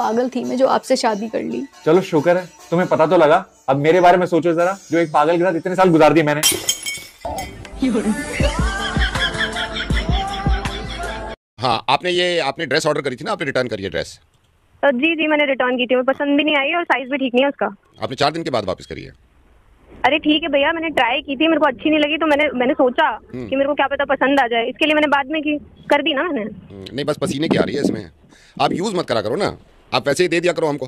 पागल थी मैं जो आपसे शादी कर ली। चलो शुक्र है। तुम्हें पता तो लगा। अब मेरे बारे में सोचो जरा जो एक पागल के साथ इतने साल गुजार दिए मैंने। हाँ आपने ये आपने ड्रेस ऑर्डर करी थी ना? आपने रिटर्न करी है ड्रेस जी जी मैंने रिटर्न की थी। वो पसंद भी नहीं आई और साइज़ भी ठीक नहीं है उसका। आपने चार दिन के बाद वापस करी है। अरे ठीक है भैया मैंने ट्राई की थी। मेरे को अच्छी नहीं लगी तो मैंने मैंने सोचा हम्म। कि मेरे को क्या पता पसंद आ जाए। इसके लिए मैंने बाद में की कर दी ना मैंने। हम्म, नहीं बस पसीने की आ रही है इसमें। आप यूज़ मत करा करो ना। आप वैसे ही दे दिया करो हमको।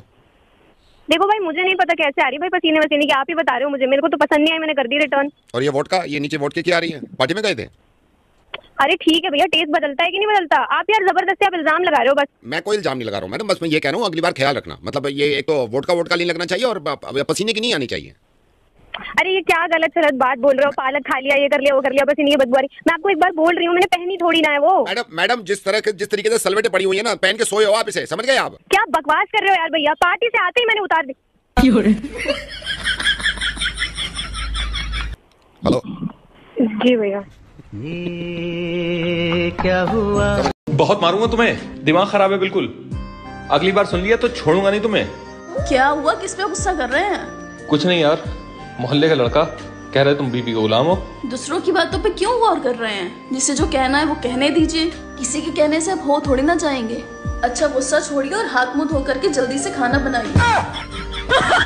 देखो भाई मुझे नहीं पता कैसे आ रही भाई पसीने वसीने की। आप ही बता रहे हो मुझे। मेरे को तो पसंद नहीं आई मैंने कर दी रिटर्न और ये वोट का ये नीचे वोट के क्या आ रही है? पार्टी में गए थे? अरे ठीक है भैया टेस्ट बदलता है कि नहीं बदलता? आप यार ज़बरदस्ती आप इल्ज़ाम लगा रहे हो बस। मैं कोई इल्ज़ाम नहीं लगा रहा हूँ मैडम। बस मैं ये कह रहा हूँ अगली बार ख्याल रखना। मतलब ये एक तो वोट का वोट का नहीं लगना चाहिए और पसीने की नहीं आनी चाहिए। अरे ये क्या गलत सलत बात बोल रहे हो? पालक खा लिया ये कर लिया वो कर लिया बस की बदबू आ रही मैं आपको एक बार बोल रही हूँ मैंने पहनी थोड़ी ना है वो। मैडम मैडम जिस तरह के जिस तरीके से सलवेटे पड़ी हुई है ना पहन के सोए हो आप इसे समझ गए आप? क्या बकवास कर रहे हो यार भैया? पार्टी से आते ही मैंने उतार दी। हेलो? जी भैया। क्या हुआ बहुत मारूँगा तुम्हें। दिमाग खराब है बिल्कुल। अगली बार सुन लिया तो छोड़ूँगा नहीं तुम्हें। क्या हुआ? किस पे गुस्सा कर रहे हैं? कुछ नहीं यार। मोहल्ले का लड़का कह रहे तुम बीबी का गुलाम हो। दूसरों की बातों पे क्यों गौर कर रहे हैं? जिसे जो कहना है वो कहने दीजिए। किसी के कहने से आप हो थोड़ी ना जाएँगे। अच्छा गुस्सा छोड़िए और हाथ मुँह धो करके जल्दी से खाना बनाइए।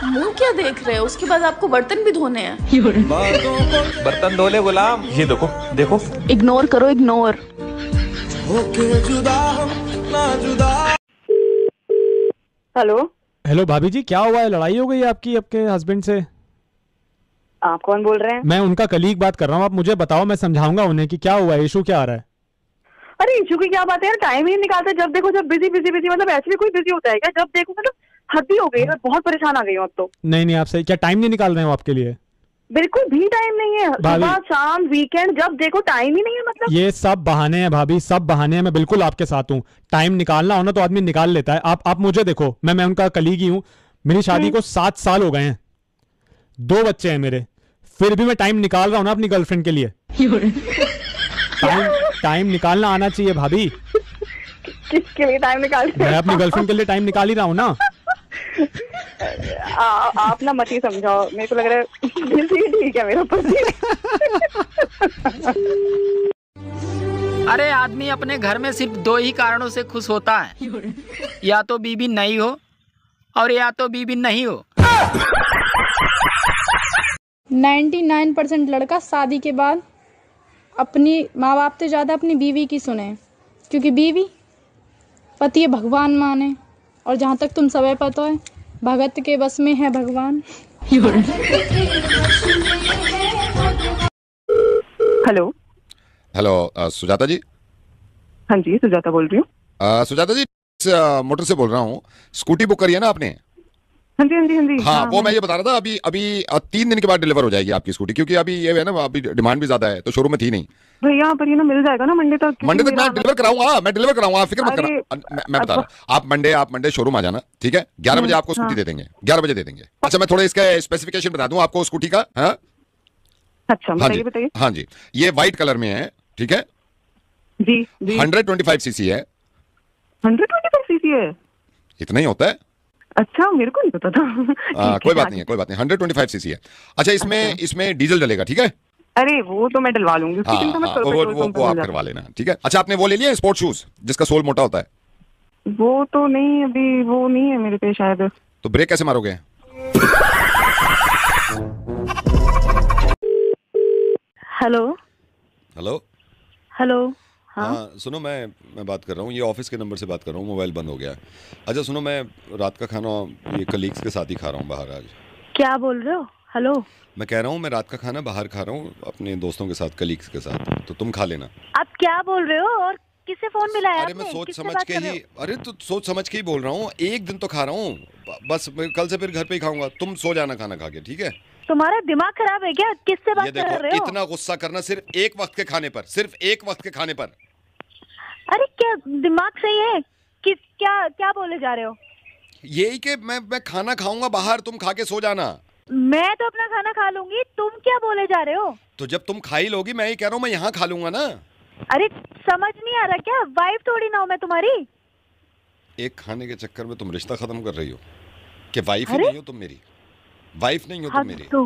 मुँह क्या देख रहे हैं? उसके बाद आपको बर्तन भी धोने हैं। बर्तन धोले गुलाम। ये देखो देखो। इग्नोर करो इग्नोर हेलो? हेलो भाभी जी क्या हुआ है? लड़ाई हो गई आपकी आपके हस्बैंड से? आप कौन बोल रहे हैं? मैं उनका कलीग बात कर रहा हूँ आप मुझे बताओ मैं समझाऊँगा उन्हें कि क्या हुआ इशू क्या आ रहा है। अरे इशू की क्या बात है यार टाइम ही नहीं निकालते जब देखो जब बिज़ी बिज़ी बिज़ी मतलब ऐसे भी कोई बिज़ी होता है क्या? जब देखो मतलब हद ही हो गई है बहुत परेशान आ गई हूँ अब तो। नहीं नहीं आप सही क्या टाइम नहीं निकाल रहे हो आपके लिए? बिल्कुल भी टाइम नहीं है। सुबह शाम वीकेंड जब देखो टाइम ही नहीं है मतलब। ये सब बहाने हैं भाभी सब बहाने हैं मैं बिल्कुल आपके साथ हूँ। टाइम निकालना हो ना तो आदमी निकाल लेता है। आप आप मुझे देखो मैं मैं उनका कलीग ही हूँ। मेरी शादी को सात साल हो गए हैं। दो बच्चे हैं मेरे। फिर भी मैं टाइम निकाल रहा हूँ ना अपनी गर्लफ्रेंड के लिए। टाइम टाइम निकालना आना चाहिए भाभी। किसके लिए टाइम निकालते मैं अपनी गर्लफ्रेंड के लिए टाइम निकाल ही रहा हूँ ना। आ- आप ना मत ही समझाओ। मेरे को लग रहा है ठीक है मेरा पति। अरे आदमी अपने घर में सिर्फ़ दो ही कारणों से खुश होता है। या तो बीबी नहीं हो और या तो बीबी नहीं हो। 99 परसेंट लड़का शादी के बाद अपनी माँ बाप से ज़्यादा अपनी बीवी की सुने। क्योंकि बीवी पति भगवान माने। और जहाँ तक तुम सबे पता है भगत के बस में है भगवान। हेलो। हेलो सुजाता जी। हाँ जी सुजाता बोल रही हूँ। सुजाता जी मोटर से बोल रहा हूँ। स्कूटी बुक करी है ना आपने? हाँ जी हाँ जी हाँ जी। हाँ वो मैं ये बता रहा था अभी अभी तीन दिन के बाद डिलीवर हो जाएगी आपकी स्कूटी क्योंकि अभी ये है ना अभी डिमांड भी ज़्यादा है तो शोरूम में थी नहीं। भैया पर ये ना मिल जाएगा ना मंडे तक मंडे तक मैं डिलीवर कराऊँगा मैं डिलीवर कराऊँगा आप फ़िक्र मत करना। मैं, बता रहा आप मंडे आप मंडे शोरूम आ जाना ठीक है? ग्यारह बजे आपको स्कूटी दे देंगे ग्यारह बजे दे देंगे। अच्छा मैं थोड़ा इसका स्पेसिफिकेशन बता दूँ आपको स्कूटी का हाँ? अच्छा हाँ जी बताइए। हाँ जी ये व्हाइट कलर में है ठीक है? जी जी। हंड्रेड ट्वेंटी फाइव सीसी है। हंड्रेड ट्वेंटी फाइव सीसी है? इतना ही होता है। अच्छा मेरे को नहीं पता था। आ, कोई बात नहीं है कोई बात नहीं हंड्रेड ट्वेंटी फाइव सीसी है। अच्छा इसमें अच्छा। इसमें डीजल डलेगा ठीक है? अरे वो तो मैं डलवा लूँगी हाँ चिंता मत हाँ, करो वो वो वो आप करवा लेना ठीक है? अच्छा आपने वो ले लिया स्पोर्ट शूज़ जिसका सोल मोटा होता है? वो तो नहीं अभी वो नहीं है मेरे पे शायद। तो ब्रेक कैसे मारोगे? हेलो। हेलो। हेलो। हाँ। सुनो मैं मैं बात कर रहा हूँ ये ऑफ़िस के नंबर से बात कर रहा हूँ मोबाइल बंद हो गया है। अच्छा सुनो मैं रात का खाना ये कलीग्स के साथ ही खा रहा हूँ बाहर आज। क्या बोल रहे हो? हेलो मैं कह रहा हूँ मैं रात का खाना बाहर खा रहा हूँ अपने दोस्तों के साथ कलीग्स के साथ तो तुम खा लेना। आप क्या बोल रहे हो और किससे फ़ोन मिलाया अरे मैं सोच समझ के ही अरे तो सोच समझ के ही बोल रहा हूँ एक दिन तो खा रहा हूँ बस कल से फिर घर पे ही खाऊँगा तुम सो जाना खाना खा के ठीक है? तुम्हारा दिमाग खराब है क्या? किससे बात कर रहे हो? इतना गुस्सा करना सिर्फ़ एक वक्त के खाने पर सिर्फ़ एक वक्त के खाने पर। अरे क्या दिमाग सही है? किस क्या क्या बोले जा रहे हो? यही कि मैं मैं खाना खाऊँगा बाहर तुम खा के सो जाना। मैं तो अपना खाना खा लूँगी तुम क्या बोले जा रहे हो? तो जब तुम खा ही लोगी मैं ही कह रहा हूँ मैं यहाँ खा लूँगा ना। अरे समझ नहीं आ रहा क्या? वाइफ थोड़ी ना हो मैं तुम्हारी। एक खाने के चक्कर में तुम रिश्ता खत्म कर रही हो। कि वाइफ ही अरे? नहीं हो तुम मेरी। वाइफ नहीं हो हाँ तुम मेरी। तो